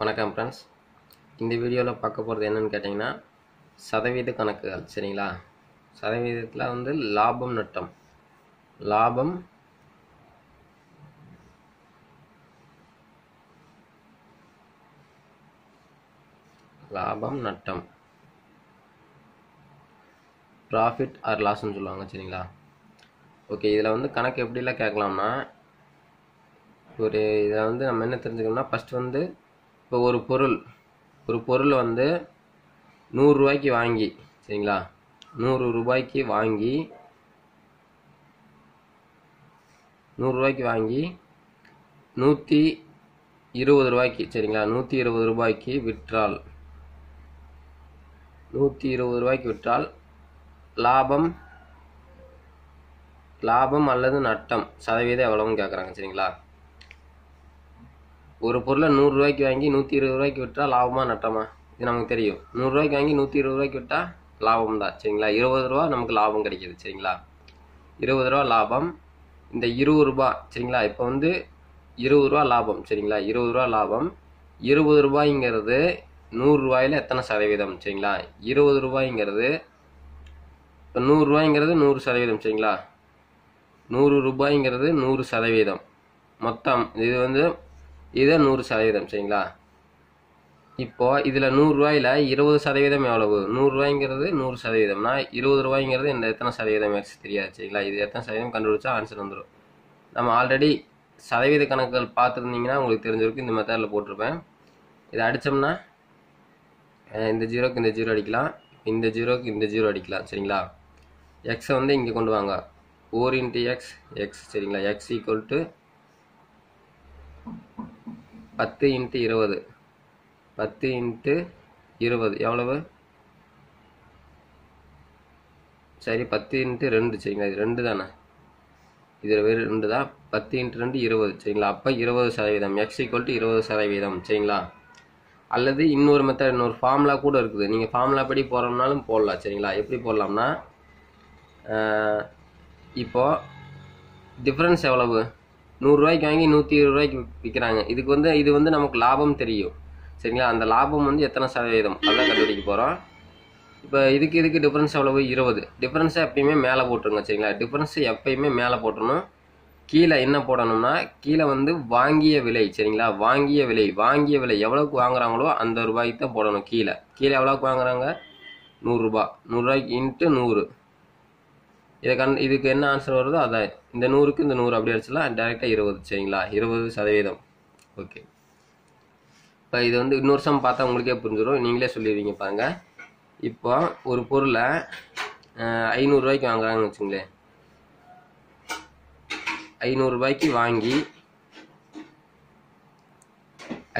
வணக்கம் ஃப்ரெண்ட்ஸ் இந்த வீடியோவில் பார்க்க போகிறது என்னன்னு கேட்டிங்கன்னா சதவீத கணக்குகள் சரிங்களா? சதவீதத்தில் வந்து லாபம் நட்டம். லாபம் லாபம் நட்டம். ப்ராஃபிட் ஆர் லாஸ்ன்னு சொல்லுவாங்க சரிங்களா? ஓகே இதில் வந்து கணக்கு எப்படிலாம் கேட்கலாம்னா ஒரு இதில் வந்து நம்ம என்ன தெரிஞ்சுக்கணும்னா ஃபஸ்ட் வந்து இப்போ ஒரு பொருள் ஒரு பொருள் வந்து நூறுரூவாய்க்கு வாங்கி சரிங்களா? நூறு ரூபாய்க்கு வாங்கி நூறுரூவாய்க்கு வாங்கி நூற்றி இருபது ரூபாய்க்கு சரிங்களா? நூற்றி இருபது ரூபாய்க்கு விற்றால் நூற்றி இருபது ரூபாய்க்கு விற்றால் லாபம் லாபம் அல்லது நட்டம் சதவீதம் எவ்வளவுன்னு கேட்குறாங்க சரிங்களா? ஒரு பொருளை நூறுரூவாய்க்கு வாங்கி நூற்றி இருபது ரூபாய்க்கு விட்டால் லாபமா நட்டமா? இது நமக்கு தெரியும். நூறுரூவாய்க்கு வாங்கி நூற்றி இருபது ரூபாய்க்கு விட்டால் லாபம் தான் சரிங்களா? இருபது ரூபா நமக்கு லாபம் கிடைக்கிது சரிங்களா? இருபது ரூபா லாபம் இந்த இருபது ரூபா சரிங்களா? இப்போ வந்து இருபது ரூபா லாபம் சரிங்களா? இருபது ரூபா லாபம். இருபது ரூபாய்ங்கிறது நூறுரூவாயில் எத்தனை சதவீதம் சரிங்களா? இருபது ரூபாய்ங்கிறது இப்போ நூறுரூவாய்ங்கிறது நூறு சதவீதம் சரிங்களா? நூறு ரூபாய்ங்கிறது நூறு சதவீதம். மொத்தம் இது வந்து இதை நூறு சதவீதம் சரிங்களா? இப்போ இதில் நூறுரூவாயில் இருபது சதவீதம் எவ்வளவு? நூறுரூவாய்ங்கிறது நூறு சதவீதம்னா இருபது ரூபாய்ங்கிறது இந்த எத்தனை சதவீதம் எனக்கு தெரியாது சரிங்களா? இது எத்தனை சதவீதம் கண்டுபிடிச்சா ஆன்சர் வந்துடும் நம்ம ஆல்ரெடி சதவீத கணக்குகள் பார்த்துருந்தீங்கன்னா உங்களுக்கு தெரிஞ்சிருக்கும். இந்த மெத்தடில் போட்டிருப்பேன். இதை அடித்தோம்னா இந்த ஜீரோக்கு இந்த ஜீரோ அடிக்கலாம். இந்த ஜீரோக்கு இந்த ஜீரோ அடிக்கலாம் சரிங்களா? எக்ஸை வந்து இங்கே கொண்டு வாங்க. ஃபோர் இன்ட்டு எக்ஸ் எக்ஸ் சரிங்களா? எக்ஸ் ஈக்குவல் டு பத்து இன்ட்டு இருபது. பத்து இன்ட்டு இருபது. எவ்வளவு? சரி பத்து இன்ட்டு ரெண்டு சரிங்களா? இது ரெண்டு தானே? இதில் வெறும் ரெண்டு தான். பத்து இன்ட்டு ரெண்டு இருபது சரிங்களா? அப்போ இருபது சதவீதம். எக்ஸ் ஈக்குவல் டு இருபது சதவீதம் சரிங்களா? அல்லது இன்னொரு மெத்தட் இன்னொரு ஃபார்முலா கூட இருக்குது. நீங்கள் ஃபார்முலா படி போகிறோம்னாலும் போடலாம் சரிங்களா? எப்படி போடலாம்னா இப்போது டிஃப்ரென்ஸ் எவ்வளவு? நூறுரூவாய்க்கு வாங்கி நூற்றி இருபது ரூபாய்க்கு விற்கிறாங்க இதுக்கு வந்து இது வந்து நமக்கு லாபம் தெரியும். சரிங்களா? அந்த லாபம் வந்து எத்தனை சதவீதம்? அதான் கண்டுபிடிக்க போகிறோம் இப்போ இதுக்கு இதுக்கு டிஃப்ரென்ஸ் எவ்வளவு? இருபது. டிஃப்ரென்ஸை எப்பயுமே மேலே போட்டுருங்க சரிங்களா? டிஃப்ரென்ஸு எப்பயுமே மேலே போட்டுருணும் கீழே என்ன போடணும்னா கீழே வந்து வாங்கிய விலை சரிங்களா? வாங்கிய விலை வாங்கிய விலை எவ்வளோக்கு வாங்குறாங்களோ அந்த ரூபாய்க்கு தான் போடணும் கீழே. கீழே எவ்வளோக்கு வாங்குறாங்க? நூறுரூபா. நூறுரூவாய்க்கு இன்ட்டு நூறு. இதை கண் இதுக்கு என்ன ஆன்சர் வருதோ அதான் இந்த நூறுக்கு இந்த நூறு அப்படி அடிச்சலாம் டேரெக்டாக இருபது சரிங்களா? இருபது சதவீதம். ஓகே இப்போ இது வந்து இன்னொரு சம் பார்த்தா உங்களுக்கே புரிஞ்சிடும் நீங்களே சொல்லிடுவீங்க பாருங்க. இப்போ ஒரு பொருளை ஐநூறுரூவாய்க்கு வாங்குறாங்கன்னு வச்சுங்களேன். ஐநூறுரூபாய்க்கு வாங்கி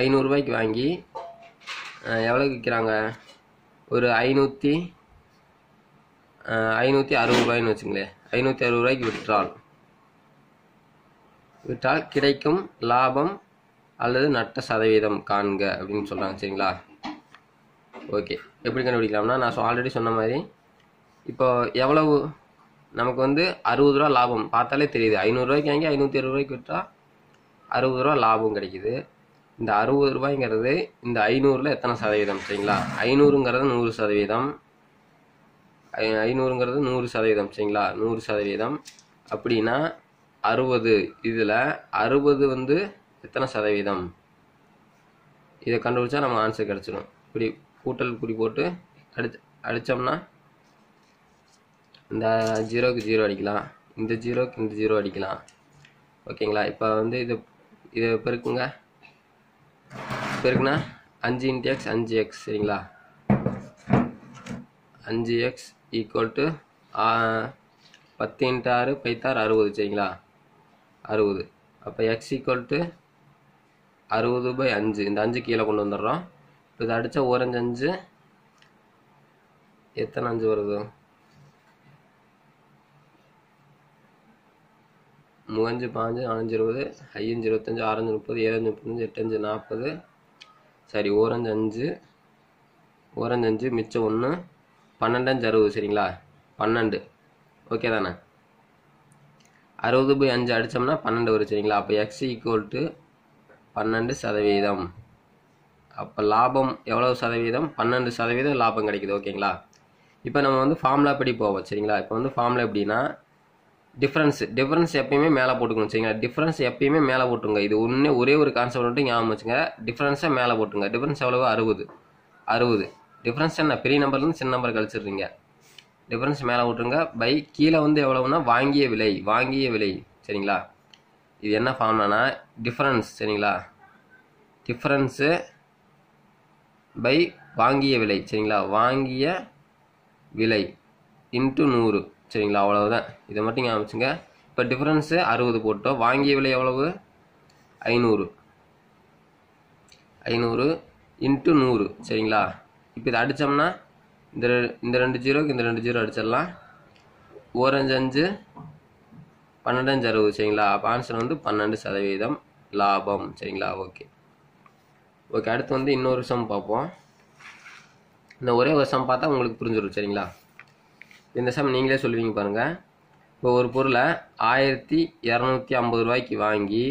ஐநூறுரூபாய்க்கு வாங்கி எவ்வளோக்கு விற்கிறாங்க ஒரு ஐநூற்றி ஐநூற்றி அறுபது ரூபாய்னு வச்சுங்களேன். ஐநூற்றி அறுபது ரூபாய்க்கு விற்றால். விற்றால் கிடைக்கும் லாபம் அல்லது நட்ட சதவீதம் காண்க அப்படின்னு சொல்கிறாங்க சரிங்களா? ஓகே. எப்படி கண்டுபிடிக்கலாம்னா நான் ஆல்ரெடி சொன்ன மாதிரி இப்போ எவ்வளவு நமக்கு வந்து அறுபது ரூபா லாபம் பார்த்தாலே தெரியுது. ஐநூறுரூவாய்க்கு வாங்கி ஐநூற்றி அறுபது ரூபாய்க்கு விற்றா அறுபது ரூபா லாபம் கிடைக்குது. இந்த அறுபது ரூபாய்ங்கிறது இந்த ஐநூறில் எத்தனை சதவீதம் சரிங்களா? ஐநூறுங்கிறது நூறு சதவீதம். ஐநூறுங்கிறது நூறு சதவீதம் சரிங்களா? நூறு சதவீதம். அப்படின்னா அறுபது. இதில் அறுபது வந்து எத்தனை சதவீதம்? இதை கண்டுபிடிச்சா நம்ம ஆன்சர் கிடச்சிடும். இப்படி கூட்டல் குறி போட்டு அடிச்சு அடித்தோம்னா இந்த ஜீரோக்கு ஜீரோ அடிக்கலாம். இந்த ஜீரோக்கு இந்த ஜீரோ அடிக்கலாம். ஓகேங்களா? இப்போ வந்து இது இதை பெருக்குங்க. பெருக்குனா அஞ்சு இன்ட்டு எக்ஸ் அஞ்சு எக்ஸ் சரிங்களா? அஞ்சு எக்ஸ் ஈக்குவல் டு பத்து இன்ட்டு ஆறு பைத்தாறு அறுபது சரிங்களா? அறுபது. அப்போ எக்ஸ் ஈக்குவல் டு அறுபது பை அஞ்சு. இந்த அஞ்சு கீழே கொண்டு வந்துடுறோம். இப்போ இதை அடித்தா ஓரஞ்சு அஞ்சு. எத்தனை அஞ்சு வருது? முகஞ்சு பாஞ்சு நாலஞ்சு இருபது. ஐயஞ்சு இருபத்தஞ்சு ஆறஞ்சு முப்பது ஏழஞ்சு முப்பத்தஞ்சு எட்டஞ்சு நாற்பது சரி ஓரஞ்சு அஞ்சு. ஓரஞ்சு அஞ்சு மிச்சம் ஒன்று பன்னெண்டஞ்சு அறுபது சரிங்களா? பன்னெண்டு. ஓகே தானே? அறுபது பை அஞ்சு அடித்தோம்னா பன்னெண்டு வரும் சரிங்களா? அப்போ எக்ஸ் ஈக்குவல் டு பன்னெண்டு சதவீதம். அப்போ லாபம் எவ்வளோ சதவீதம்? பன்னெண்டு சதவீதம் லாபம் கிடைக்குது ஓகேங்களா? இப்போ நம்ம வந்து ஃபார்முலா படி போவோம் சரிங்களா? இப்போ வந்து ஃபார்முலா எப்படின்னா டிஃப்ரென்ஸ் டிஃப்ரென்ஸ் எப்பயுமே மேலே போட்டுக்கணும் சரிங்களா? டிஃப்ரென்ஸ் எப்பயுமே மேலே போட்டுங்க இது ஒன்றே ஒரே ஒரு கான்செப்ட் மட்டும் ஞாபகம் வச்சுங்க. டிஃப்ரென்ஸை மேலே போட்டுங்க டிஃப்ரென்ஸ் எவ்வளவு? அறுபது. அறுபது. டிஃப்ரென்ஸ் என்ன? பெரிய நம்பர்லேருந்து சின்ன நம்பர் கழிச்சிடுறீங்க. டிஃப்ரென்ஸ் மேலே விட்டுருங்க. பை கீழே வந்து எவ்வளவுனா வாங்கிய விலை. வாங்கிய விலை. சரிங்களா? இது என்ன ஃபார்ம்னா டிஃப்ரென்ஸ் சரிங்களா? டிஃப்ரென்ஸு பை வாங்கிய விலை. சரிங்களா? வாங்கிய விலை இன்ட்டு நூறு. சரிங்களா? அவ்வளவுதான். இதை மட்டும் ஞாபகம் இப்போ டிஃப்ரென்ஸு அறுபது போட்டோம். வாங்கிய விலை எவ்வளவு? ஐநூறு. ஐநூறு இன்ட்டு நூறு. சரிங்களா? இப்போ இதை அடித்தோம்னா இந்த ரெ- இந்த ரெண்டு ஜீரோக்கு இந்த ரெண்டு ஜீரோ அடிச்சிடலாம். ஓரஞ்சு அஞ்சு பன்னெண்டு அஞ்சு அறுபது சரிங்களா? அப்போ ஆன்சர் வந்து பன்னெண்டு சதவீதம் லாபம் சரிங்களா? ஓகே ஓகே அடுத்து வந்து இன்னொரு சம் பார்ப்போம். இந்த ஒரே ஒரு சம் பார்த்தா உங்களுக்கு புரிஞ்சிடும் சரிங்களா? இந்த சம் நீங்களே சொல்லுவீங்க பாருங்கள் இப்போ ஒரு பொருளை ஆயிரத்தி இரநூத்தி ஐம்பது ரூபாய்க்கு வாங்கி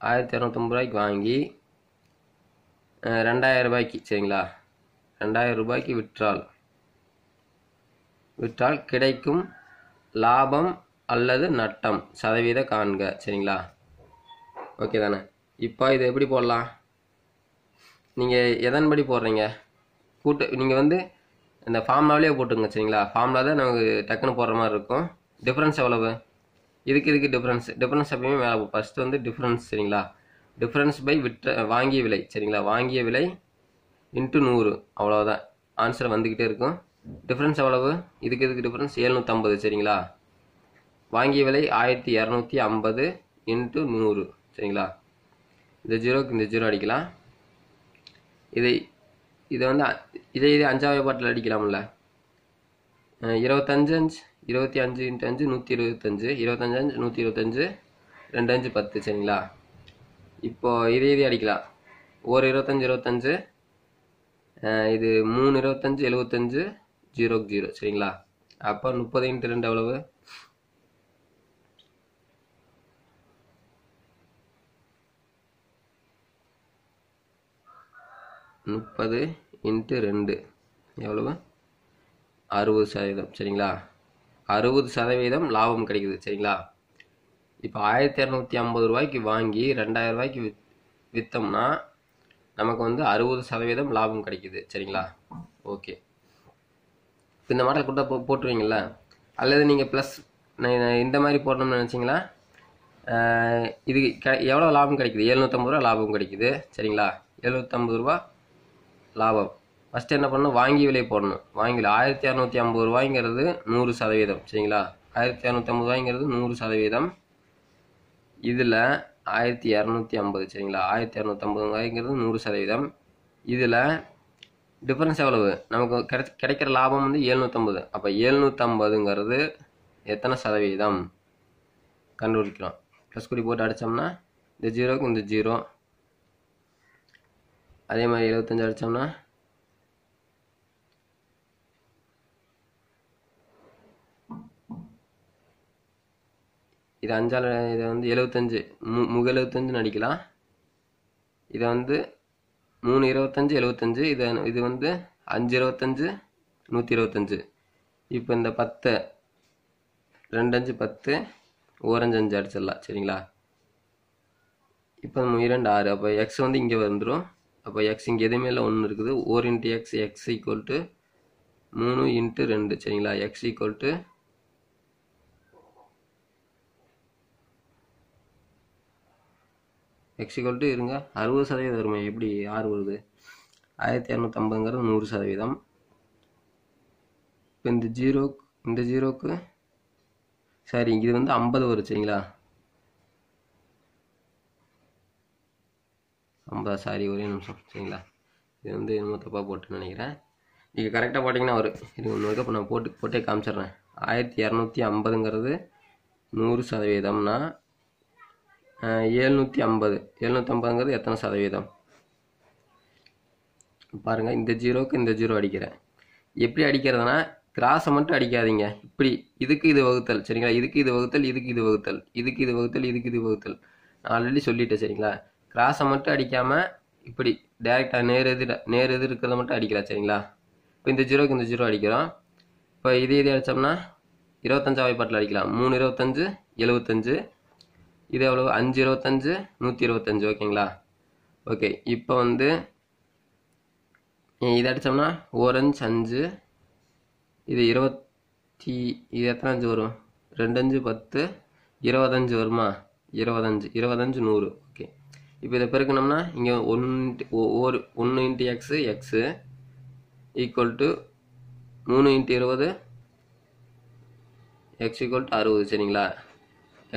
ஆயிரத்தி இரநூத்தம்பது ரூபாய்க்கு வாங்கி ரெண்டாயிரம் ரூபாய்க்கு சரிங்களா? ரெண்டாயிரம் ரூபாய்க்கு விற்றால். விற்றால் கிடைக்கும் லாபம் அல்லது நட்டம் சதவீத காண்க சரிங்களா? ஓகே தானே? இப்போ இது எப்படி போடலாம்? நீங்கள் எதன்படி போடுறீங்க? கூட்டு நீங்கள் வந்து இந்த ஃபார்முலாவிலே போட்டுங்க சரிங்களா? ஃபார்முலா தான் நமக்கு டக்குன்னு போடுற மாதிரி இருக்கும். டிஃப்ரென்ஸ் எவ்வளவு? இதுக்கு இதுக்கு டிஃப்ரென்ஸ் டிஃப்ரென்ஸ் எப்பயுமே மேலே ஃபஸ்ட்டு வந்து டிஃப்ரென்ஸ் சரிங்களா? டிஃப்ரென்ஸ் பை விற்ற வாங்கிய விலை சரிங்களா? வாங்கிய விலை இன்ட்டு நூறு அவ்வளோதான் ஆன்சர் வந்துக்கிட்டே இருக்கும். டிஃப்ரென்ஸ் எவ்வளவு? இதுக்கு இதுக்கு டிஃப்ரென்ஸ் ஏழ்நூற்றம்பது சரிங்களா? வாங்கிய விலை ஆயிரத்தி இரநூத்தி ஐம்பது இன்ட்டு நூறு சரிங்களா? இந்த ஜீரோக்கு இந்த ஜீரோ அடிக்கலாம். இதை இதை வந்து இதே இதே அஞ்சாவது பாட்டில் அடிக்கலாம்ல. இருபத்தஞ்சு அஞ்சு இருபத்தி அஞ்சு இன்ட்டு அஞ்சு நூற்றி இருபத்தஞ்சு இருபத்தஞ்சு அஞ்சு நூற்றி இருபத்தஞ்சு ரெண்டு அஞ்சு பத்து சரிங்களா? இப்போ இதே இதே அடிக்கலாம். ஒரு இருபத்தஞ்சு இருபத்தஞ்சு இது மூணு இருபத்தஞ்சி எழுபத்தஞ்சு ஜீரோ ஜீரோ சரிங்களா? அப்போ முப்பது இன்ட்டு ரெண்டு எவ்வளவு? முப்பது இன்ட்டு ரெண்டு எவ்வளவு? அறுபது சதவீதம் சரிங்களா? அறுபது சதவீதம் லாபம் கிடைக்குது சரிங்களா? இப்போ ஆயிரத்தி இரநூத்தி ஐம்பது ரூபாய்க்கு வாங்கி ரெண்டாயிரம் ரூபாய்க்கு வித் விற்றோம்னா நமக்கு வந்து அறுபது சதவீதம் லாபம் கிடைக்குது. சரிங்களா? ஓகே. இப்போ இந்த மாடல் கூட போ போட்டுருவீங்களா அல்லது நீங்கள் ப்ளஸ் இந்த மாதிரி போடணும்னு நினச்சிங்களா? இது க எவ்வளோ லாபம் கிடைக்குது? எழுநூற்றம்பது ரூபா லாபம் கிடைக்குது. சரிங்களா? எழுநூற்றம்பது ரூபா லாபம். ஃபஸ்ட்டு என்ன பண்ணணும்? வாங்கி விலை போடணும். வாங்கி விலை. ஆயிரத்தி இரநூத்தி ஐம்பது ரூபாய்ங்கிறது நூறு சதவீதம். சரிங்களா? ஆயிரத்தி இரநூத்தி ஐம்பது ரூபாய்ங்கிறது நூறு சதவீதம். இதில் ஆயிரத்தி இரநூத்தி ஐம்பது சரிங்களா? ஆயிரத்தி இரநூத்தம்பதுங்கிறது நூறு சதவீதம். இதில் டிஃப்ரென்ஸ் எவ்வளவு? நமக்கு கிடை கிடைக்கிற லாபம் வந்து எழுநூற்றம்பது அப்போ எழுநூற்றம்பதுங்கிறது எத்தனை சதவீதம்? கண்டுபிடிக்கிறோம் ப்ளஸ் குறி போட்டு அடித்தோம்னா இந்த ஜீரோக்கு இந்த ஜீரோ அதே மாதிரி எழுபத்தஞ்சு அடித்தோம்னா இது அஞ்சால் இதை வந்து எழுபத்தஞ்சு மு முக எழுபத்தஞ்சுன்னு அடிக்கலாம் இதை வந்து மூணு இருபத்தஞ்சு எழுபத்தஞ்சு இது இது வந்து அஞ்சு இருபத்தஞ்சு நூற்றி இருபத்தஞ்சு. இப்போ இந்த பத்தை ரெண்டு அஞ்சு பத்து ஓரஞ்சு அஞ்சு அடிச்சிடலாம். சரிங்களா? இப்போ நம்ம இரண்டு ஆறு. அப்போ எக்ஸ் வந்து இங்கே வந்துடும் அப்போ எக்ஸ் இங்கே எதுவுமே இல்லை. ஒன்று இருக்குது. ஓர் into x x equal to மூணு இன்ட்டு ரெண்டு. சரிங்களா? X equal to x to இருங்க. அறுபது சதவீதம் வறுமை எப்படி ஆறு வருது? ஆயிரத்தி இரநூத்தம்பதுங்கிறது நூறு சதவீதம். இப்போ இந்த ஜீரோ இந்த ஜீரோக்கு சரி இது வந்து ஐம்பது வரும் சரிங்களா? ஐம்பதா சாரி ஒரே நிமிஷம் சரிங்களா? இது வந்து என்னமோ தப்பாக போட்டுன்னு நினைக்கிறேன். நீங்கள் கரெக்டாக போட்டிங்கன்னா வரும். இது ஒன்று இப்போ நான் போட்டு போட்டே காமிச்சிடுறேன். ஆயிரத்தி இரநூத்தி ஐம்பதுங்கிறது நூறு சதவீதம்னா ஏழ்நூற்றி ஐம்பது எழுநூற்றம்பதுங்கிறது எத்தனை சதவீதம்? பாருங்கள் இந்த ஜீரோவுக்கு இந்த ஜீரோ அடிக்கிறேன். எப்படி அடிக்கிறதுனா கிராஸை மட்டும் அடிக்காதீங்க. இப்படி இதுக்கு இது வகுத்தல் சரிங்களா? இதுக்கு இது வகுத்தல் இதுக்கு இது வகுத்தல் இதுக்கு இது வகுத்தல் இதுக்கு இது வகுத்தல். நான் ஆல்ரெடி சொல்லிட்டேன் சரிங்களா? கிராஸை மட்டும் அடிக்காமல் இப்படி டேரெக்டாக நேர் எதிர நேர் எதிர் இருக்கிறத மட்டும் அடிக்கலாம் சரிங்களா? இப்போ இந்த ஜீரோக்கு இந்த ஜீரோ அடிக்கிறோம். இப்போ இது இது அடித்தோம்னா இருபத்தஞ்சா வாய்ப்பாட்டில் அடிக்கலாம். மூணு இருபத்தஞ்சு எழுபத்தஞ்சு இது எவ்வளவு? அஞ்சு இருபத்தஞ்சு? நூற்றி இருபத்தஞ்சு. ஓகேங்களா? ஓகே. இப்போ வந்து இதை அடித்தோம்னா ஓரஞ்சு அஞ்சு. இது இருபத்தி இது எத்தனை அஞ்சு வரும்? ரெண்டஞ்சு பத்து. இருபதஞ்சு வருமா? இருபதஞ்சு. இருபதஞ்சு நூறு. ஓகே. இப்போ இதை பெருக்கணும்னா இங்கே ஒன்று ஒரு ஒன்று into x x equal to மூணு இன்ட்டு இருபது எக்ஸ் ஈக்குவல் டு அறுபது. சரிங்களா?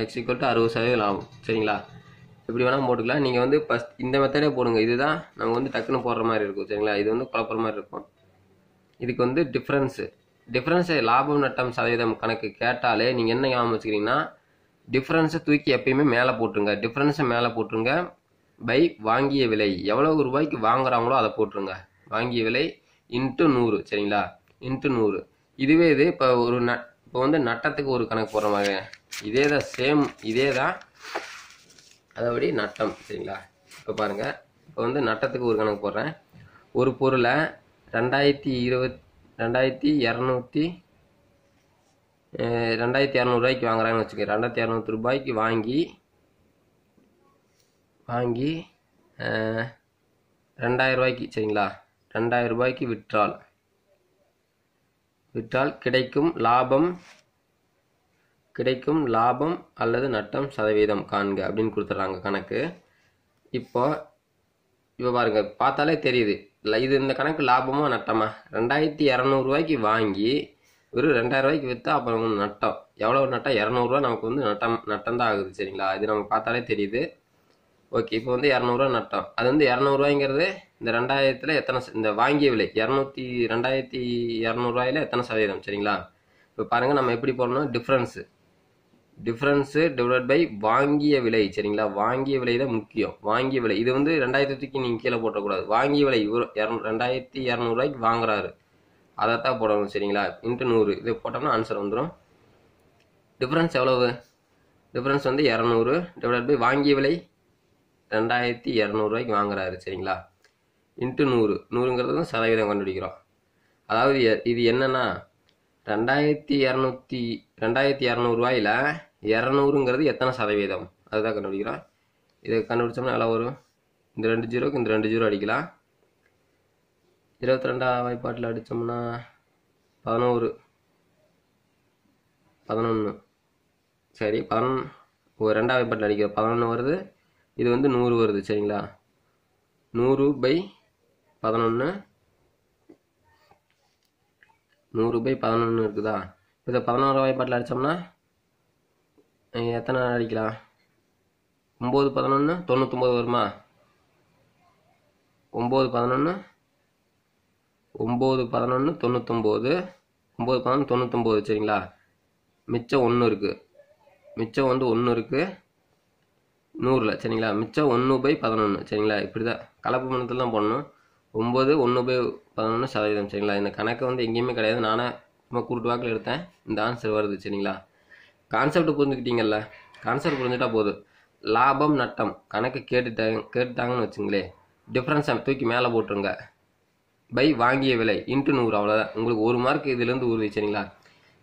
எக்ஸ் ஈக்குவல் டு அறுபது சதவீதம் ஆகும் சரிங்களா? எப்படி வேணால் போட்டுக்கலாம். நீங்கள் வந்து ஃபஸ்ட் இந்த மெத்தடே போடுங்க. இதுதான் நம்ம வந்து டக்குன்னு போடுற மாதிரி இருக்கும். சரிங்களா? இது வந்து குழப்புற மாதிரி இருக்கும். இதுக்கு வந்து டிஃப்ரென்ஸு டிஃப்ரென்ஸு லாபம் நட்டம் சதவீதம் கணக்கு கேட்டாலே நீங்கள் என்ன ஞாபகம் வச்சுக்கிறீங்கன்னா டிஃப்ரென்ஸை தூக்கி எப்பயுமே மேலே போட்டுருங்க. டிஃப்ரென்ஸை மேலே போட்டுருங்க. பை வாங்கிய விலை எவ்வளவு ரூபாய்க்கு வாங்குறாங்களோ அதை போட்டுருங்க. வாங்கிய விலை இன்ட்டு நூறு. சரிங்களா? இன்ட்டு நூறு. இதுவே இது இப்போ ஒரு ந இப்போ வந்து நட்டத்துக்கு ஒரு கணக்கு போடுற மாதிரி இதே தான் சேம் இதே தான். அதபடி நட்டம் சரிங்களா? இப்போ பாருங்கள் இப்போ வந்து நட்டத்துக்கு ஒரு கணக்கு போடுறேன். ஒரு பொருளை ரெண்டாயிரத்தி இருபத் ரெண்டாயிரத்தி இரநூத்தி ரெண்டாயிரத்தி இரநூறுவாய்க்கு வாங்குறாங்கன்னு வச்சுக்கோங்க. ரெண்டாயிரத்தி இரநூத்தி ரூபாய்க்கு வாங்கி வாங்கி அஹ், ரெண்டாயிரம் ரூபாய்க்கு சரிங்களா? ரெண்டாயிரம் ரூபாய்க்கு விற்றால் விற்றால் கிடைக்கும் லாபம் கிடைக்கும் லாபம் அல்லது நட்டம் சதவீதம் காண்க அப்படின்னு கொடுத்துட்றாங்க கணக்கு. இப்போ இப்போ பாருங்க பார்த்தாலே தெரியுது. இது இந்த கணக்கு லாபமா நட்டமா? ரெண்டாயிரத்தி இரநூறுவாய்க்கு வாங்கி ஒரு ரெண்டாயிரம் ரூபாய்க்கு விற்றா அப்புறம் நட்டம். எவ்வளோ நட்டம் இரநூறுவா நமக்கு வந்து நட்டம் நட்டம் தான் ஆகுது சரிங்களா? இது நமக்கு பார்த்தாலே தெரியுது. ஓகே இப்போ வந்து இரநூறுவா நட்டம். அது வந்து இரநூறுவாய்ங்கிறது இந்த ரெண்டாயிரத்தில் எத்தனை ச- இந்த வாங்கிய விலை இரநூத்தி ரெண்டாயிரத்தி இரநூறுவாயில் எத்தனை சதவீதம் சரிங்களா? இப்போ பாருங்கள் நம்ம எப்படி போடணும்? டிஃப்ரென்ஸு டிஃப்ரென்ஸு டிவைட் பை வாங்கிய விலை சரிங்களா? வாங்கிய விலை தான் முக்கியம். வாங்கிய விலை. இது வந்து ரெண்டாயிரத்துக்கு நீங்கள் கீழே போட்டக்கூடாது. வாங்கிய விலை இவர் இரநூ ரெண்டாயிரத்தி இரநூறுவாய்க்கு வாங்குறாரு. அதை தான் போடணும் சரிங்களா? இன்ட்டு நூறு. இது போட்டோம்னா ஆன்சர் வந்துடும் டிஃப்ரென்ஸ் எவ்வளவு? டிஃப்ரென்ஸ் வந்து இரநூறு டிவைட் பை வாங்கிய விலை ரெண்டாயிரத்தி இரநூறுவாய்க்கு வாங்குறாரு சரிங்களா? இன்ட்டு நூறு. நூறுங்கிறது சதவீதம் கண்டுபிடிக்கிறோம். அதாவது எ- இது என்னன்னா ரெண்டாயிரத்தி இரநூத்தி ரெண்டாயிரத்தி இரநூறுவாயில் இரநூறுங்கிறது எத்தனை சதவீதம்? அதுதான் கண்டுபிடிக்கிறோம். இதை கண்டுபிடிச்சோம்னா எவ்வளோ வரும்? இந்த ரெண்டு ஜீரோக்கு இந்த ரெண்டு ஜீரோ அடிக்கலாம். இருபத்தி ரெண்டாம் வாய்ப்பாட்டில் அடித்தோம்னா பதினோரு. பதினொன்று சரி பதினொன்று ரெண்டாம் வாய்ப்பாட்டில் அடிக்கிறோம். பதினொன்று வருது. இது வந்து நூறு வருது சரிங்களா? நூறு பை பதினொன்று நூறு பை பதினொன்று இருக்குதா? இதை பதினோரு வாய்ப்பாட்டில் அடித்தோம்னா எத்தனை அடிக்கலாம்? ஒம்பது பதினொன்று தொண்ணூத்தொம்பது வருமா? ஒம்பது பதினொன்று ஒம்பது பதினொன்று தொண்ணூத்தொம்பது. ஒம்பது பதினொன்று தொண்ணூத்தொம்பது சரிங்களா? மிச்சம் ஒன்று இருக்குது மிச்சம் வந்து ஒன்று இருக்குது நூறில் சரிங்களா? மிச்சம் ஒன்று பை பதினொன்று சரிங்களா? இப்படி தான் கலப்பு மனத்தில் தான் போடணும். ஒம்பது ஒன்று பை பதினொன்று சதவீதம் சரிங்களா? இந்த கணக்கு வந்து எங்கேயுமே கிடையாது. நானே சும்மா கூட்டு வாக்கில் எடுத்தேன். இந்த ஆன்சர் வருது சரிங்களா? கான்செப்ட் புரிஞ்சுக்கிட்டீங்கல்ல? கான்செப்ட் புரிஞ்சுட்டா போதும். லாபம் நட்டம். கணக்கு கேட்டுட்டாங்க கேட்டுட்டாங்கன்னு வச்சுங்களேன். டிஃப்ரென்ஸை தூக்கி மேலே போட்டுருங்க. பை வாங்கிய விலை இன்ட்டு நூறு அவ்வளோதான் உங்களுக்கு ஒரு மார்க் இதுலேருந்து உறுதி சரிங்களா?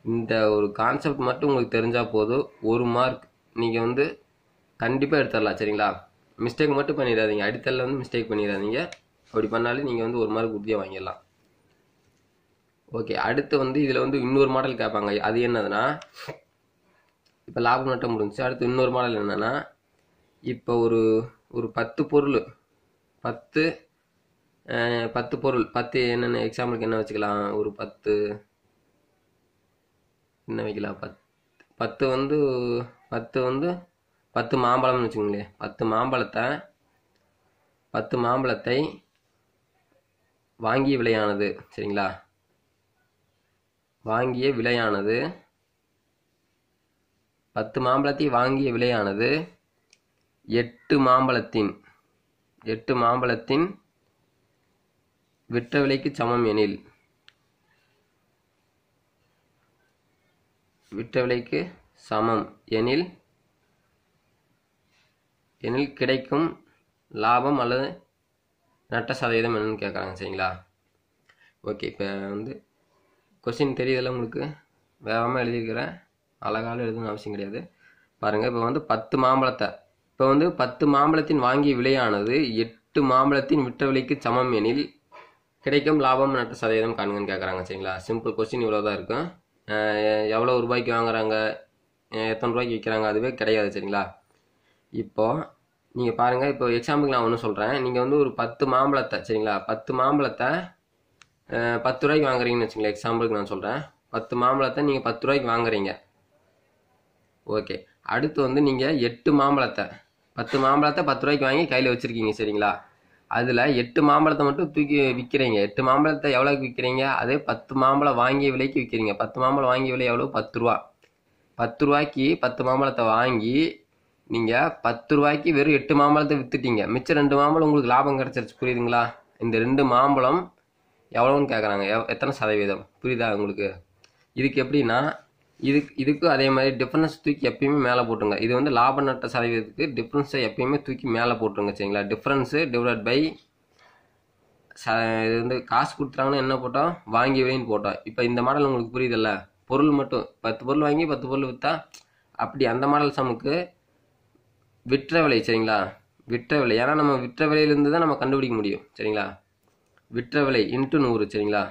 இந்த ஒரு கான்செப்ட் மட்டும் உங்களுக்கு தெரிஞ்சால் போதும். ஒரு மார்க் நீங்கள் வந்து கண்டிப்பாக எடுத்துடலாம் சரிங்களா? மிஸ்டேக் மட்டும் பண்ணிடாதீங்க. அடித்தலில் வந்து மிஸ்டேக் பண்ணிடாதீங்க. அப்படி பண்ணாலே நீங்கள் வந்து ஒரு மார்க் உறுதியாக வாங்கிடலாம். ஓகே அடுத்து வந்து இதில் வந்து இன்னொரு மாடல் கேட்பாங்க. அது என்னதுன்னா இப்போ லாபம் நட்டம் முடிஞ்சிச்சு. அடுத்து இன்னொரு மாடல் என்னென்னா இப்போ ஒரு ஒரு பத்து பொருள் பத்து பத்து பொருள் பத்து என்னென்ன எக்ஸாம்பிளுக்கு என்ன வச்சுக்கலாம்? ஒரு பத்து என்ன வைக்கலாம்? பத் பத்து வந்து பத்து வந்து பத்து மாம்பழம்னு வச்சுக்கோங்களேன். பத்து மாம்பழத்தை பத்து மாம்பழத்தை வாங்கிய விலையானது சரிங்களா? வாங்கிய விலையானது பத்து மாம்பழத்தை வாங்கிய விலையானது எட்டு மாம்பழத்தின் எட்டு மாம்பழத்தின் விற்ற விலைக்கு சமம் எனில் விற்ற விலைக்கு சமம் எனில் எனில் கிடைக்கும் லாபம் அல்லது நட்ட சதவீதம் என்னன்னு கேட்குறாங்க சரிங்களா? ஓகே இப்போ வந்து கொஸ்டின் தெரியுதுல்ல உங்களுக்கு? வேகமாக எழுதியிருக்கிறேன் அழகால எழுதணும்னு அவசியம் கிடையாது. பாருங்கள் இப்போ வந்து பத்து மாம்பழத்தை இப்போ வந்து பத்து மாம்பழத்தின் வாங்கிய விலையானது எட்டு மாம்பழத்தின் விற்ற விலைக்கு சமம் எனில் கிடைக்கும் லாபம் நட்ட சதவீதம் காணுங்கன்னு கேட்குறாங்க சரிங்களா? சிம்பிள் கொஸ்டின் இவ்வளோ தான் இருக்கும் எவ்வளோ ரூபாய்க்கு வாங்குறாங்க? எத்தனை ரூபாய்க்கு விற்கிறாங்க? அதுவே கிடையாது சரிங்களா? இப்போ நீங்கள் பாருங்கள் இப்போ எக்ஸாம்பிளுக்கு நான் ஒன்று சொல்கிறேன் நீங்கள் வந்து ஒரு பத்து மாம்பழத்தை சரிங்களா? பத்து மாம்பழத்தை பத்து ரூபாய்க்கு வாங்குறீங்கன்னு வச்சுங்களேன் எக்ஸாம்பிளுக்கு நான் சொல்கிறேன் பத்து மாம்பழத்தை நீங்கள் பத்து ரூபாய்க்கு வாங்குறீங்க. ஓகே. அடுத்து வந்து நீங்கள் எட்டு மாம்பழத்தை பத்து மாம்பழத்தை பத்து ரூபாய்க்கு வாங்கி கையில் வச்சுருக்கீங்க சரிங்களா? அதில் எட்டு மாம்பழத்தை மட்டும் தூக்கி விற்கிறீங்க எட்டு மாம்பழத்தை எவ்வளோக்கு விற்கிறீங்க அதே பத்து மாம்பழம் வாங்கிய விலைக்கு விற்கிறீங்க பத்து மாம்பழம் வாங்கிய விலை எவ்வளோ பத்து ரூபா. பத்து ரூபாய்க்கு பத்து மாம்பழத்தை வாங்கி நீங்கள் பத்து ரூபாய்க்கு வெறும் எட்டு மாம்பழத்தை விற்றுட்டீங்க மிச்சம் ரெண்டு மாம்பழம் உங்களுக்கு லாபம் கிடச்சிருச்சு. புரியுதுங்களா? இந்த ரெண்டு மாம்பழம் எவ்வளோன்னு கேட்குறாங்க எத்தனை சதவீதம்? புரியுதா உங்களுக்கு? இதுக்கு எப்படின்னா இதுக்கு இதுக்கும் அதே மாதிரி டிஃப்ரென்ஸ் தூக்கி எப்பயுமே மேலே போட்டுருங்க. இது வந்து லாப நட்ட சதவீதத்துக்கு டிஃப்ரென்ஸை எப்பயுமே தூக்கி மேலே போட்டுருங்க சரிங்களா? டிஃப்ரென்ஸு டிவைட் பை ச இது வந்து காசு கொடுத்துறாங்கன்னா என்ன போட்டோம் வாங்கி விலைன்னு போட்டோம் இப்போ இந்த மாடல் உங்களுக்கு புரியுதில்ல? பொருள் மட்டும் பத்து பொருள் வாங்கி பத்து பொருள் விற்றா அப்படி அந்த மாடல் சமுக்கு விற்ற விலை சரிங்களா? விற்ற விலை ஏன்னா நம்ம விற்ற விலையிலேருந்து தான் நம்ம கண்டுபிடிக்க முடியும் சரிங்களா? விற்ற விலை இன்ட்டு நூறு சரிங்களா?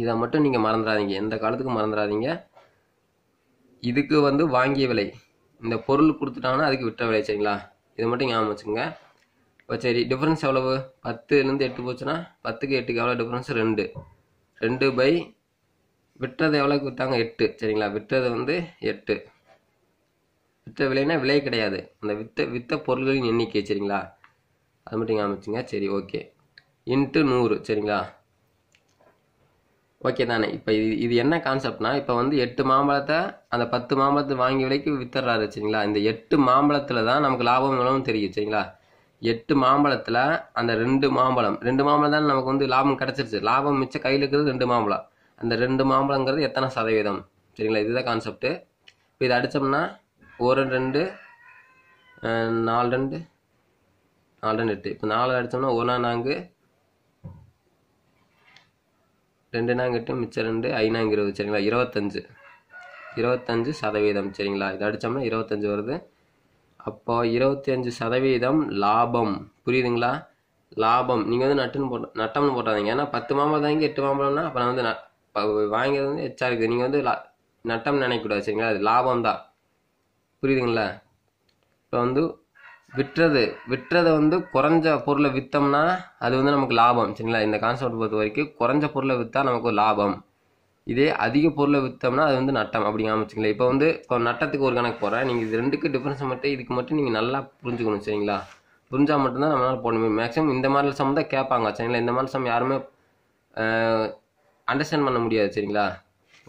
இதை மட்டும் நீங்கள் மறந்துடாதீங்க. எந்த காலத்துக்கும் மறந்துடாதீங்க. இதுக்கு வந்து வாங்கிய விலை. இந்த பொருள் கொடுத்துட்டாங்கன்னா அதுக்கு விற்ற விலை சரிங்களா? இதை மட்டும் ஞாபகம் வச்சுக்கோங்க. இப்போ சரி டிஃப்ரென்ஸ் எவ்வளவு? பத்துலேருந்து எட்டு போச்சுன்னா பத்துக்கு எட்டுக்கு எவ்வளோ டிஃப்ரென்ஸ் ரெண்டு. ரெண்டு பை விட்டுறது எவ்வளோக்கு விற்றாங்க எட்டு சரிங்களா? விட்டுறது வந்து எட்டு. விற்ற விலைனா விலை கிடையாது. அந்த வித்த வித்த பொருள்களின் எண்ணிக்கை சரிங்களா? அது மட்டும் ஞாபகம் சரி ஓகே. இன்ட்டு நூறு சரிங்களா? ஓகே தானே. இப்போ இது இது என்ன கான்செப்ட்னா இப்போ வந்து எட்டு மாம்பழத்தை அந்த பத்து மாம்பழத்தை வாங்கி விலைக்கு வித்துறாரு சரிங்களா? இந்த எட்டு மாம்பழத்தில் தான் நமக்கு லாபம் எவ்வளோன்னு தெரியும் சரிங்களா? எட்டு மாம்பழத்தில் அந்த ரெண்டு மாம்பழம் ரெண்டு மாம்பழம் தான் நமக்கு வந்து லாபம் கிடச்சிருச்சு. லாபம் மிச்சம் கையில் இருக்கிறது ரெண்டு மாம்பழம். அந்த ரெண்டு மாம்பழங்கிறது எத்தனை சதவீதம் சரிங்களா? இதுதான் கான்செப்ட்டு. இப்போ இதை அடித்தோம்னா ஒரு ரெண்டு நாலு ரெண்டு நாலு ரெண்டு எட்டு. இப்போ நாலு அடித்தோம்னா ஒன்றா நான்கு ரெண்டு நாங்க எட்டு மிச்சம் ரெண்டு ஐநாங்க இருபது. சரிங்களா? இருபத்தஞ்சு. இருபத்தஞ்சு சதவீதம். சரிங்களா? இதை அடித்தோம்னா இருபத்தஞ்சு வருது. அப்போ இருபத்தி அஞ்சு சதவீதம் லாபம். புரியுதுங்களா? லாபம். நீங்கள் வந்து நட்டுன்னு போட்ட நட்டம்னு போட்டாதீங்க ஏன்னா பத்து மாம்பழம் தாங்க எட்டு மாம்பழம்னா அப்போ நான் வந்து வாங்கிறது வாங்கியது வந்து எச்சா இருக்குது. நீங்கள் வந்து லா- நட்டம் நினைக்கக்கூடாது. சரிங்களா? அது லாபம் தான் புரியுதுங்களா? இப்போ வந்து விற்றது விற்றதை வந்து குறைஞ்ச பொருளை விற்றோம்னா அது வந்து நமக்கு லாபம் சரிங்களா? இந்த கான்செப்ட் பொறுத்த வரைக்கும் குறைஞ்ச பொருளை விற்றா நமக்கு லாபம். இதே அதிக பொருளை விற்றோம்னா அது வந்து நட்டம் அப்படி காமிச்சிங்களா இப்போ வந்து இப்போ நட்டத்துக்கு ஒரு கணக்கு போடுறேன். நீங்கள் இது ரெண்டுக்கு டிஃப்ரென்ஸ் மட்டும் இதுக்கு மட்டும் நீங்கள் நல்லா புரிஞ்சுக்கணும் சரிங்களா? புரிஞ்சால் மட்டும்தான் நம்மளால் போட முடியும். மேக்ஸிமம் இந்த மாதிரி சம் தான் கேட்பாங்க சரிங்களா? இந்த மாதிரி சம் யாருமே அண்டர்ஸ்டாண்ட் பண்ண முடியாது சரிங்களா?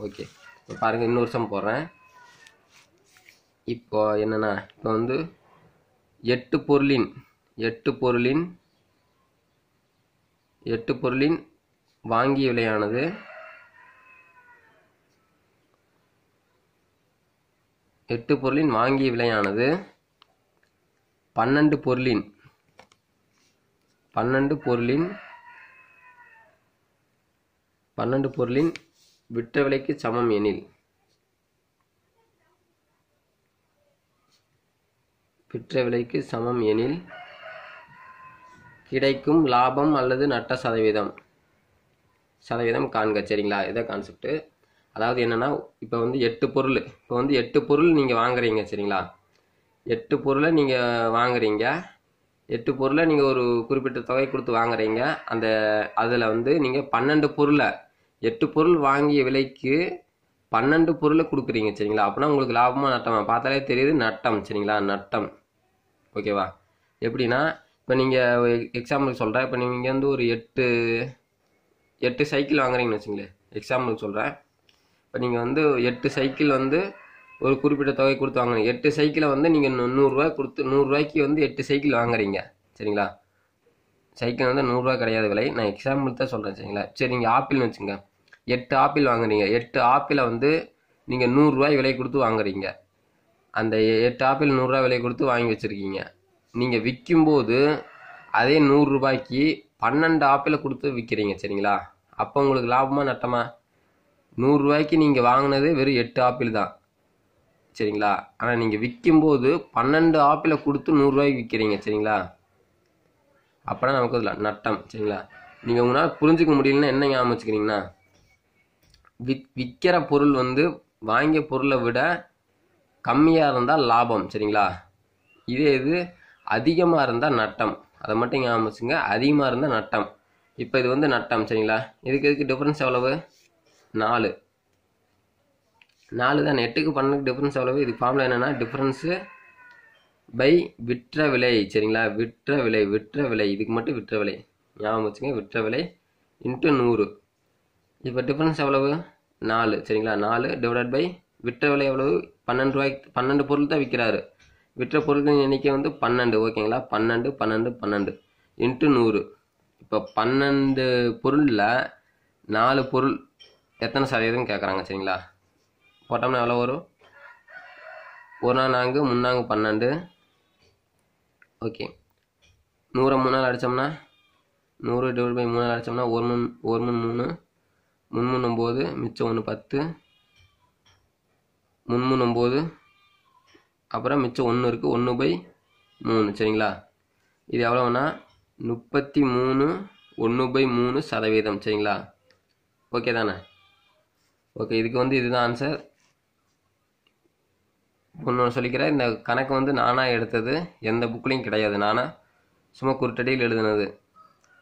ஓகே இப்போ பாருங்கள் இன்னொரு சம் போடுறேன். இப்போ என்னென்னா இப்போ வந்து எட்டு பொருளின் எட்டு பொருளின் எட்டு பொருளின் வாங்கிய விலையானது எட்டு பொருளின் வாங்கிய விலையானது பன்னெண்டு பொருளின் பன்னெண்டு பொருளின் பன்னெண்டு பொருளின் விற்ற விலைக்கு சமம் எனில் விற்ற விலைக்கு சமம் எனில் கிடைக்கும் லாபம் அல்லது நட்ட சதவீதம். சதவீதம் காண்க சரிங்களா? இதை கான்செப்ட் அதாவது என்னென்னா இப்போ வந்து எட்டு பொருள். இப்போ வந்து எட்டு பொருள் நீங்கள் வாங்குறீங்க சரிங்களா? எட்டு பொருளை நீங்கள் வாங்குறீங்க. எட்டு பொருளை நீங்கள் ஒரு குறிப்பிட்ட தொகை கொடுத்து வாங்குறீங்க. அந்த அதில் வந்து நீங்கள் பன்னெண்டு பொருளை எட்டு பொருள் வாங்கிய விலைக்கு பன்னெண்டு பொருளை கொடுக்குறீங்க சரிங்களா? அப்படின்னா உங்களுக்கு லாபமாக நட்டமாக பார்த்தாலே தெரியுது நட்டம் சரிங்களா? நட்டம். ஓகேவா? எப்படின்னா இப்போ நீங்கள் எக்ஸாம்பிள் சொல்கிறேன் இப்போ நீங்கள் வந்து ஒரு எட்டு எட்டு சைக்கிள் வாங்குறீங்கன்னு வச்சுங்களேன். எக்ஸாம்பிளுக்கு சொல்கிறேன் இப்போ நீங்கள் வந்து எட்டு சைக்கிள் வந்து ஒரு குறிப்பிட்ட தொகை கொடுத்து வாங்குறீங்க. எட்டு சைக்கிளை வந்து நீங்கள் நூறுரூவா கொடுத்து நூறுரூவாய்க்கு வந்து எட்டு சைக்கிள் வாங்குறீங்க. சரிங்களா? சைக்கிள் வந்து நூறுரூவா கிடையாது விலை. நான் எக்ஸாம்பிள் தான் சொல்கிறேன் சரிங்களா? சரி நீங்கள் ஆப்பிள்னு வச்சுங்க. எட்டு ஆப்பிள் வாங்குறீங்க. எட்டு ஆப்பிளை வந்து நீங்கள் நூறுரூவாய் விலை கொடுத்து வாங்குறீங்க. அந்த எட்டு ஆப்பிள் நூறுரூவா விலை கொடுத்து வாங்கி வச்சுருக்கீங்க. நீங்கள் விற்கும்போது அதே நூறுரூபாய்க்கு பன்னெண்டு ஆப்பிளை கொடுத்து விற்கிறீங்க சரிங்களா? அப்போ உங்களுக்கு லாபமாக நட்டமா? நூறுரூவாய்க்கு நீங்கள் வாங்கினது வெறும் எட்டு ஆப்பிள் தான் சரிங்களா? ஆனால் நீங்கள் விற்கும்போது பன்னெண்டு ஆப்பிளை கொடுத்து நூறுரூவாய்க்கு விற்கிறீங்க சரிங்களா? அப்போனா நமக்கு இதில் நட்டம் சரிங்களா? நீங்கள் உங்களால் புரிஞ்சிக்க முடியலன்னா என்ன ஞாபகம் வச்சுக்கிறீங்கன்னா விற் விற்கிற பொருள் வந்து வாங்கிய பொருளை விட கம்மியாக இருந்தால் லாபம் சரிங்களா? இதே இது அதிகமாக இருந்தால் நட்டம். அதை மட்டும் ஞாபகம் வச்சுங்க அதிகமாக இருந்தால் நட்டம். இப்போ இது வந்து நட்டம் சரிங்களா? இதுக்கு இதுக்கு டிஃப்ரென்ஸ் எவ்வளவு? நாலு. நாலு தான். எட்டுக்கு பன்னெண்டுக்கு டிஃப்ரென்ஸ் எவ்வளவு? இது ஃபார்ம்ல என்னென்னா டிஃப்ரென்ஸு பை விற்ற விலை சரிங்களா? விற்ற விலை விற்ற விலை. இதுக்கு மட்டும் விற்ற விலை. ஞாபகம் வச்சுங்க விற்ற விலை இன்ட்டு நூறு. இப்போ டிஃப்ரென்ஸ் எவ்வளவு? நாலு சரிங்களா? நாலு டிவைட் பை விற்ற விலை எவ்வளவு? பன்னெண்டு ரூபாய்க்கு பன்னெண்டு பொருள் தான் விற்கிறாரு விற்ற பொருட்களின் எண்ணிக்கை வந்து பன்னெண்டு ஓகேங்களா? பன்னெண்டு பன்னெண்டு பன்னெண்டு. இன்ட்டு நூறு. இப்போ பன்னெண்டு பொருளில் நாலு பொருள் எத்தனை சதவீதம் கேட்குறாங்க சரிங்களா? போட்டோம்னா எவ்வளோ வரும்? ஒரு நாள் நான்கு முன்னாங்க பன்னெண்டு. ஓகே. நூறை நாள் அடித்தோம்னா நூறு டிவைட் பை நாள் அடித்தோம்னா ஒரு மூணு ஒரு மூணு மூணு முன்மூணு ஒம்பது மிச்சம் ஒன்று பத்து. முன்மூணு ஒம்பது அப்புறம் மிச்சம் ஒன்று இருக்குது ஒன்று பை மூணு சரிங்களா? இது எவ்வளோனா முப்பத்தி மூணு ஒன்று பை மூணு சதவீதம் சரிங்களா? ஓகே தானே? ஓகே இதுக்கு வந்து இதுதான் ஆன்சர் ஒன்று சொல்லிக்கிறேன் இந்த கணக்கு வந்து நானாக எடுத்தது எந்த புக்லேயும் கிடையாது. நானாக சும்மா குருட்டடியில் எழுதுனது.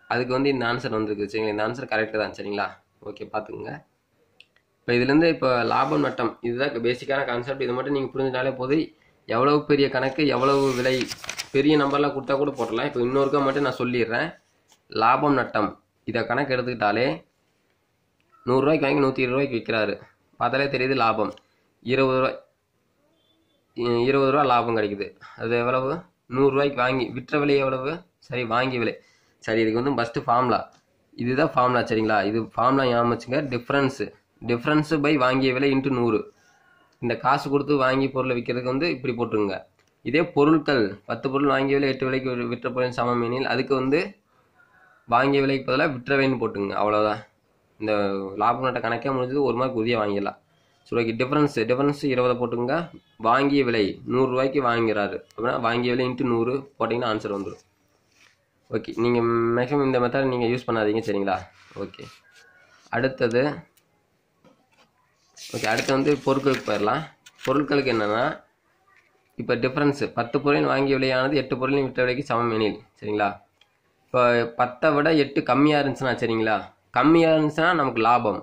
அதுக்கு வந்து இந்த ஆன்சர் வந்திருக்கு சரிங்களா? இந்த ஆன்சர் கரெக்டு தான் சரிங்களா? ஓகே பார்த்துக்குங்க. இப்போ இதுலேருந்து இப்போ லாபம் நட்டம் இதுதான் பேசிக்கான கான்செப்ட் இதை மட்டும் நீங்கள் புரிஞ்சுட்டாலே போதும் எவ்வளவு பெரிய கணக்கு எவ்வளவு விலை பெரிய நம்பர்லாம் கொடுத்தா கூட போட்டலாம் இப்போ இன்னொருக்கா மட்டும் நான் சொல்லிடுறேன். லாபம் நட்டம் இதை கணக்கு எடுத்துக்கிட்டாலே நூறுரூவாய்க்கு வாங்கி நூற்றி இருபது ரூபாய்க்கு விற்கிறாரு பார்த்தாலே தெரியுது லாபம். இருபது ரூபாய் இருபது ரூபா லாபம் கிடைக்குது. அது எவ்வளவு? நூறுரூவாய்க்கு வாங்கி விற்ற விலை எவ்வளவு? சரி வாங்கி விலை. சரி இதுக்கு வந்து ஃபஸ்ட்டு ஃபார்முலா இதுதான் ஃபார்முலா சரிங்களா? இது ஃபார்முலா ஞாபகம் வச்சுங்க. டிஃப்ரென்ஸு டிஃப்ரென்ஸு பை வாங்கிய விலை இன்ட்டு நூறு. இந்த காசு கொடுத்து வாங்கி பொருளை விற்கிறதுக்கு வந்து இப்படி போட்டுருங்க. இதே பொருட்கள் பத்து பொருள் வாங்கிய விலை எட்டு விலைக்கு விற்ற பொருள் சமம் எனில் அதுக்கு வந்து வாங்கிய விலைக்கு பதிலாக விற்றவைன்னு போட்டுங்க. அவ்வளோதான் இந்த லாப நட்ட கணக்கே முடிஞ்சது ஒரு மார்க் புதிய வாங்கிடலாம். ஸோ ஓகே டிஃப்ரென்ஸ் டிஃப்ரென்ஸ் இருபதை போட்டுங்க. வாங்கிய விலை நூறுரூவாய்க்கு வாங்கிறாரு. அப்படின்னா வாங்கிய விலை இன்ட்டு நூறு போட்டிங்கன்னா ஆன்சர் வந்துடும் ஓகே நீங்கள் மேக்ஸிமம் இந்த மெத்தட் நீங்கள் யூஸ் பண்ணாதீங்க சரிங்களா? ஓகே அடுத்தது ஓகே அடுத்து வந்து பொருட்களுக்கு போயிடலாம். பொருட்களுக்கு என்னென்னா இப்போ டிஃப்ரென்ஸு பத்து பொருளின் வாங்கிய விலையானது எட்டு பொருளின் விற்ற விலைக்கு சமம் எனில் சரிங்களா? இப்போ பத்தை விட எட்டு கம்மியாக இருந்துச்சுன்னா சரிங்களா? கம்மியாக இருந்துச்சுன்னா நமக்கு லாபம்.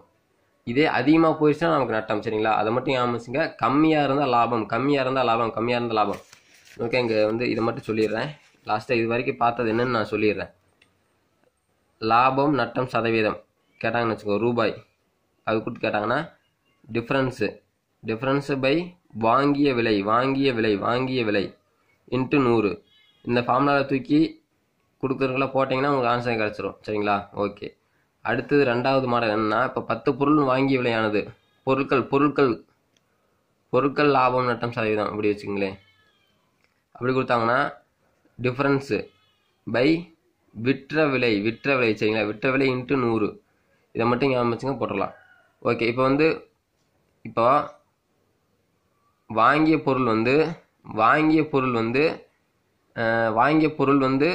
இதே அதிகமாக போயிடுச்சுன்னா நமக்கு நட்டம் சரிங்களா? அதை மட்டும் ஆரம்பிச்சுங்க கம்மியாக இருந்தால் லாபம் கம்மியாக இருந்தால் லாபம் கம்மியாக இருந்தால் லாபம். ஓகே இங்கே வந்து இதை மட்டும் சொல்லிடுறேன். லாஸ்ட்டாக இது வரைக்கும் பார்த்தது என்னன்னு நான் சொல்லிடுறேன். லாபம் நட்டம் சதவீதம். கேட்டாங்கன்னு வச்சுக்கோ ரூபாய். அது கொடுத்து கேட்டாங்கன்னா டிஃப்ரென்ஸு டிஃப்ரென்ஸு பை வாங்கிய விலை வாங்கிய விலை வாங்கிய விலை இன்ட்டு நூறு. இந்த ஃபார்முலாவை தூக்கி கொடுக்குறதுக்குள்ள போட்டிங்கன்னா உங்களுக்கு ஆன்சர் கிடச்சிரும். சரிங்களா? ஓகே அடுத்தது ரெண்டாவது மாடல் என்னென்னா இப்போ பத்து பொருள் வாங்கிய விலையானது. பொருட்கள் பொருட்கள் பொருட்கள் லாபம் நட்டம் சதவீதம் அப்படி வச்சுங்களேன் அப்படி கொடுத்தாங்கன்னா டிஃப்ரென்ஸு பை விற்ற விலை விற்ற விலை சரிங்களா? விற்ற விலை இன்ட்டு நூறு. இதை மட்டும் ஞாபகம் வச்சுங்க போட்டுடலாம். ஓகே இப்போ வந்து இப்போ வாங்கிய பொருள் வந்து வாங்கிய பொருள் வந்து வாங்கிய பொருள் வந்து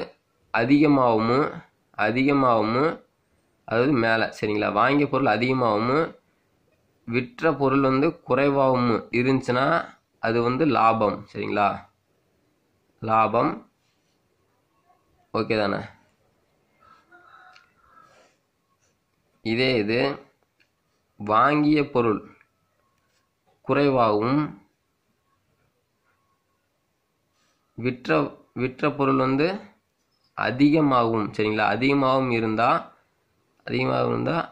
அதிகமாகவும் அதிகமாகவும் அதாவது மேலே சரிங்களா? வாங்கிய பொருள் அதிகமாகவும் விற்ற பொருள் வந்து குறைவாகவும் இருந்துச்சுன்னா அது வந்து லாபம் சரிங்களா? லாபம் ஓகே தானே இதே இது வாங்கிய பொருள் குறைவாகவும் விற்ற விற்ற பொருள் வந்து அதிகமாகவும் சரிங்களா? அதிகமாகவும் இருந்தால் அதிகமாகவும் இருந்தால்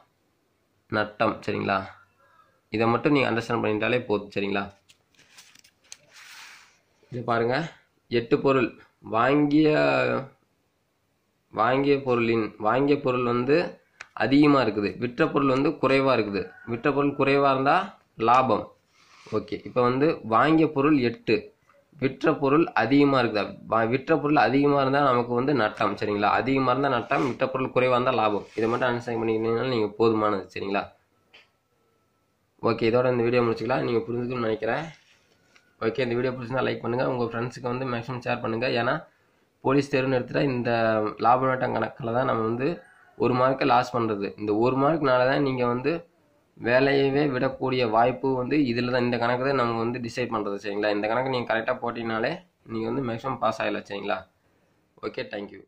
நட்டம் சரிங்களா? இதை மட்டும் நீங்கள் அண்டர்ஸ்டாண்ட் பண்ணிட்டாலே போதும் சரிங்களா? இது பாருங்க. எட்டு பொருள். வாங்கிய வாங்கிய பொருளின் வாங்கிய பொருள் வந்து அதிகமாக இருக்குது. விற்ற பொருள் வந்து குறைவாக இருக்குது. விற்ற பொருள் குறைவாக இருந்தால் லாபம். ஓகே. இப்போ வந்து வாங்கிய பொருள் எட்டு. விற்ற பொருள் அதிகமாக இருக்குதா? விற்ற பொருள் அதிகமாக இருந்தால் நமக்கு வந்து நட்டம் சரிங்களா? அதிகமாக இருந்தால் நட்டம் விற்ற பொருள் குறைவாக இருந்தால் லாபம். இதை மட்டும் அண்டர்ஸ்டாண்ட் பண்ணிக்கிட்டீங்கன்னா நீங்கள் போதுமானது சரிங்களா? ஓகே இதோட இந்த வீடியோ முடிச்சுக்கலாம். நீங்கள் புரிஞ்சுக்கணும்னு நினைக்கிறேன். ஓகே இந்த வீடியோ பிடிச்சிருந்தா லைக் பண்ணுங்கள் உங்கள் ஃப்ரெண்ட்ஸுக்கு வந்து மேக்ஸிமம் ஷேர் பண்ணுங்கள் ஏன்னா போலீஸ் தேர்வுன்னு எடுத்துகிட்டா இந்த லாப நட்டம் கணக்கில் தான் நம்ம வந்து ஒரு மார்க்கை லாஸ் பண்ணுறது இந்த ஒரு மார்க்னால தான் நீங்கள் வந்து வேலையவே விடக்கூடிய வாய்ப்பு வந்து இதில் தான். இந்த கணக்கு தான் நம்ம வந்து டிசைட் பண்ணுறது சரிங்களா? இந்த கணக்கு நீங்கள் கரெக்டாக போட்டிங்கனாலே நீங்கள் வந்து மேக்ஸிமம் பாஸ் ஆகிடலாம் சரிங்களா? Okay thank you